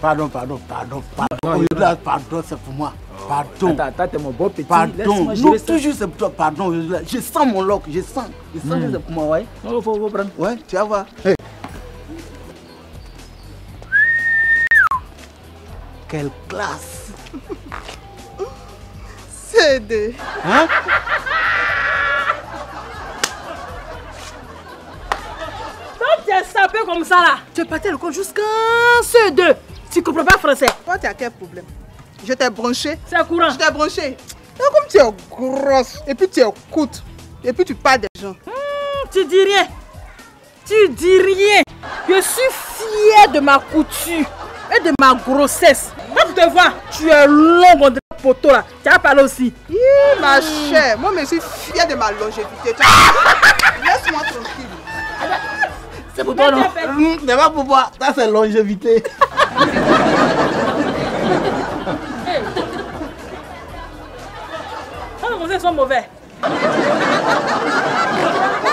Pardon, pardon, pardon, pardon. Pardon, pardon c'est pour moi. Pardon. Mon petit. Pardon. Toujours c'est pour toi. Pardon. Je sens mon loc. Je sens. Je sens que c'est pour moi, ouais. Non. Ouais, tu vas voir. Hey. Quelle classe. CD. Hein? Quand tu es sapé comme ça là, tu es parti à l'école jusqu'à CE2. Tu comprends pas français. Toi, tu as quel problème? Je t'ai branché. C'est courant. Je t'ai branché. Et comme tu es grosse, et puis tu écoutes, et puis tu parles des gens. Hmm, tu dis rien. Tu dis rien. Je suis fière de ma couture et de ma grossesse te vois. Tu es long de poteau là. Tu as parlé aussi. Ma hmm. chère, moi je suis fière de ma longévité. Laisse-moi tranquille. C'est pour toi, non? C'est pas hmm, pour moi. Ça, c'est longévité. Quand les conseils sont mauvais.